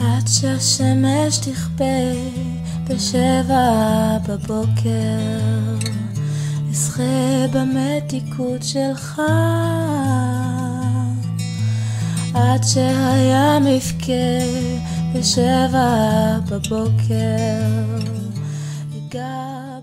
עד שהשמש תכפה בשבע בבוקר, אשחה במתיקות שלך. עד שהים יבכה בשבע בבוקר, אגע